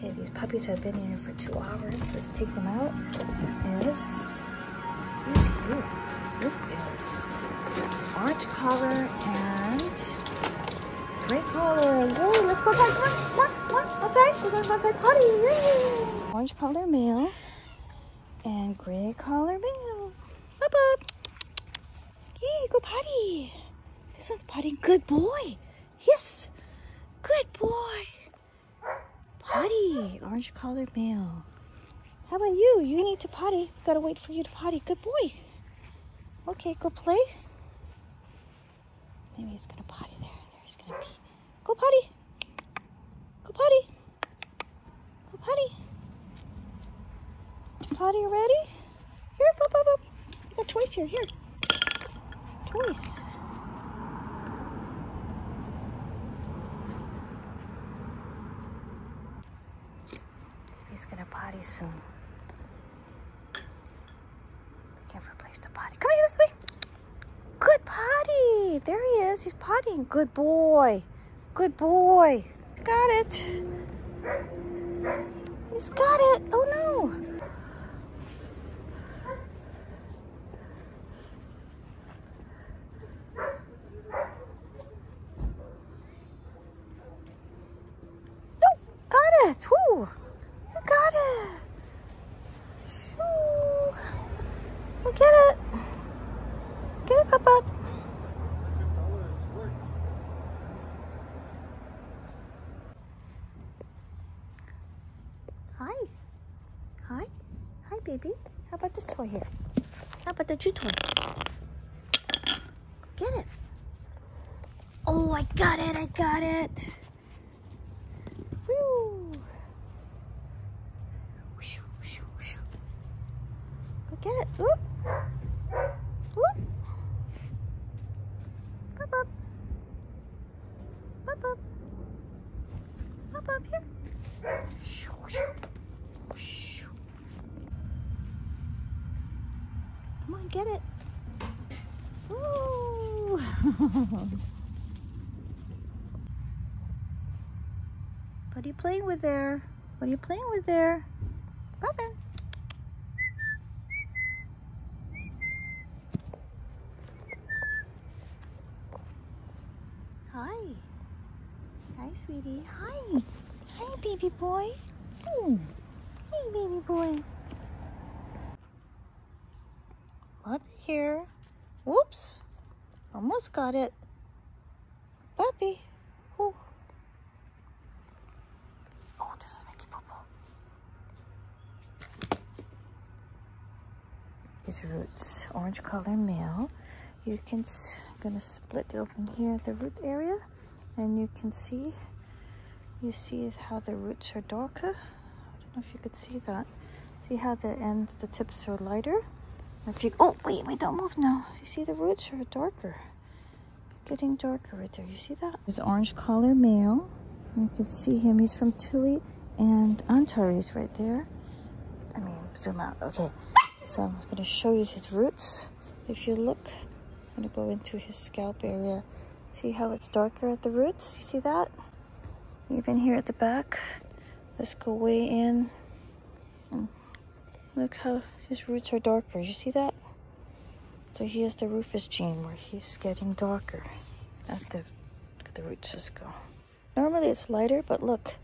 Okay, these puppies have been here for two hours. Let's take them out. This is. This is orange collar and gray collar. Yay, let's go outside. Come on, come on, come on. Outside. We're going to go outside potty. Yay. Orange collar male and gray collar male. Up, up. Yay, go potty. This one's potty. Good boy. Yes. Good boy. Orange collar male. How about you? You need to potty. Gotta wait for you to potty. Good boy. Okay, go play. Maybe he's gonna potty there. There he's gonna pee. Go potty. Go potty. Go potty. Potty ready? Here, pop, pop, pop. I got toys here. Here. Toys. He's gonna potty soon. Looking for a place to potty. Come here this way. Good potty. There he is. He's pottying. Good boy. Good boy. Got it. He's got it. Oh no. No, got it. Woo. You got it. Shoo. Go get it. Get it, Papa. Hi. Hi. Hi, baby. How about this toy here? How about the chew toy? Get it. Oh, I got it. I got it. Woo. Go get it. Oop. Pop up. Pop up. Pop up here. Come on, get it. Woo. what are you playing with there? What are you playing with there? Robin. Hi. Hi, sweetie. Hi. Hi, baby boy. Hmm. Hey, baby boy. Puppy here. Whoops. Almost got it. Puppy. Ooh. Oh, this is Mickey Popo. His roots. Orange color male. You can, gonna split open here the root area and you can see, you see how the roots are darker. I don't know if you could see that. See how the ends, the tips are lighter? If you, oh, wait, wait, don't move now. You see the roots are darker. Getting darker right there. You see that? This orange collar male. You can see him. He's from Tilly and Antares right there. I mean, zoom out. Okay. So I'm going to show you his roots. If you look, I'm to go into his scalp area. See how it's darker at the roots? You see that? Even here at the back. Let's go way in. And look how his roots are darker. You see that? So he has the Rufus gene where he's getting darker at the, the roots just go. Normally it's lighter, but look,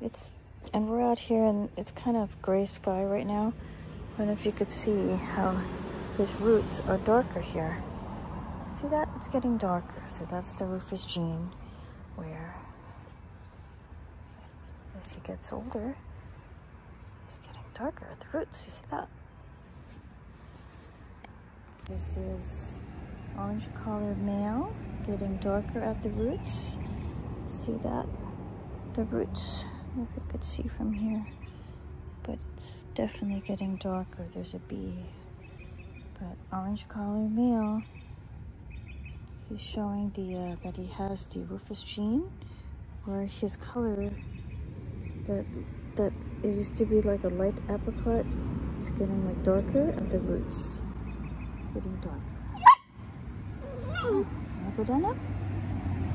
it's, and we're out here and it's kind of gray sky right now. I don't know if you could see how his roots are darker here. See that? It's getting darker. So that's the Rufus gene where as he gets older, he's getting darker at the roots. You see that? This is orange colored male getting darker at the roots. See that? The roots, if you could see from here. But it's definitely getting darker. There's a bee. But orange colored male, he's showing the uh, that he has the Rufus gene, where his color that that it used to be like a light apricot. It's getting like darker at the roots. It's getting darker. Wanna go down now?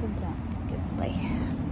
Go down. Good play.